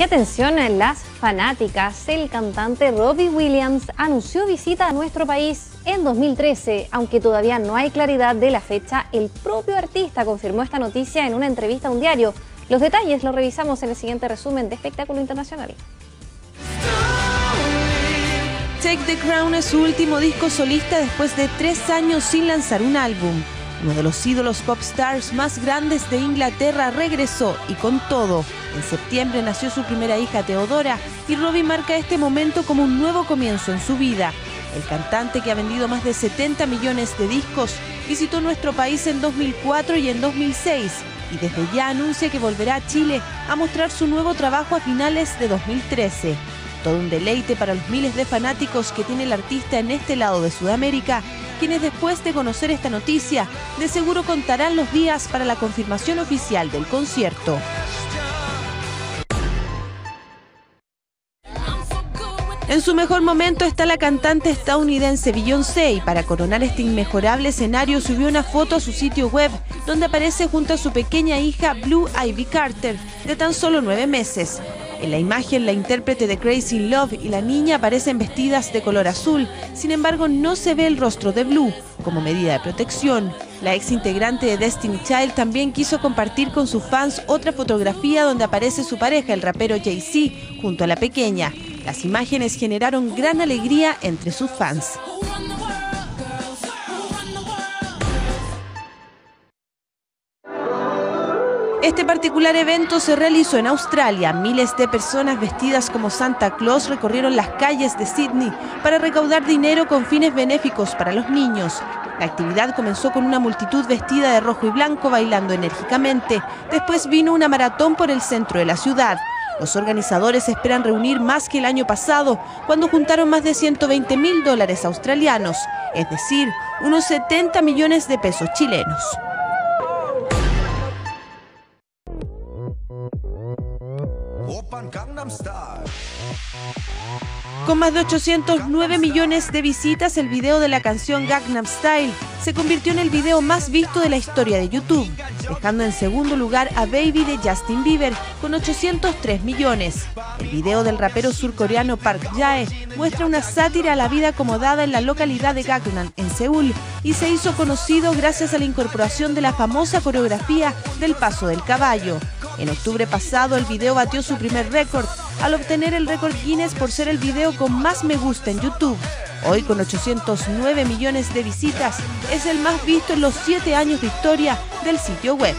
Y atención en las fanáticas, el cantante Robbie Williams anunció visita a nuestro país en 2013, aunque todavía no hay claridad de la fecha, el propio artista confirmó esta noticia en una entrevista a un diario. Los detalles los revisamos en el siguiente resumen de Espectáculo Internacional. Take the Crown es su último disco solista después de tres años sin lanzar un álbum. Uno de los ídolos pop stars más grandes de Inglaterra regresó y con todo. En septiembre nació su primera hija Teodora y Robbie marca este momento como un nuevo comienzo en su vida. El cantante que ha vendido más de 70 millones de discos visitó nuestro país en 2004 y en 2006 y desde ya anuncia que volverá a Chile a mostrar su nuevo trabajo a finales de 2013. Todo un deleite para los miles de fanáticos que tiene el artista en este lado de Sudamérica quienes después de conocer esta noticia de seguro contarán los días para la confirmación oficial del concierto. En su mejor momento está la cantante estadounidense Beyoncé y para coronar este inmejorable escenario subió una foto a su sitio web donde aparece junto a su pequeña hija Blue Ivy Carter de tan solo nueve meses. En la imagen, la intérprete de Crazy Love y la niña aparecen vestidas de color azul, sin embargo no se ve el rostro de Blue. Como medida de protección, la ex integrante de Destiny Child también quiso compartir con sus fans otra fotografía donde aparece su pareja, el rapero Jay-Z, junto a la pequeña. Las imágenes generaron gran alegría entre sus fans. Este particular evento se realizó en Australia. Miles de personas vestidas como Santa Claus recorrieron las calles de Sydney para recaudar dinero con fines benéficos para los niños. La actividad comenzó con una multitud vestida de rojo y blanco bailando enérgicamente. Después vino una maratón por el centro de la ciudad. Los organizadores esperan reunir más que el año pasado, cuando juntaron más de 120 mil dólares australianos, es decir, unos 70 millones de pesos chilenos. Con más de 809 millones de visitas, el video de la canción Gangnam Style se convirtió en el video más visto de la historia de YouTube, dejando en segundo lugar a Baby de Justin Bieber con 803 millones. El video del rapero surcoreano Park Jae muestra una sátira a la vida acomodada en la localidad de Gangnam, en Seúl, y se hizo conocido gracias a la incorporación de la famosa coreografía del paso del caballo. En octubre pasado el video batió su primer récord al obtener el récord Guinness por ser el video con más me gusta en YouTube. Hoy con 809 millones de visitas es el más visto en los 7 años de historia del sitio web.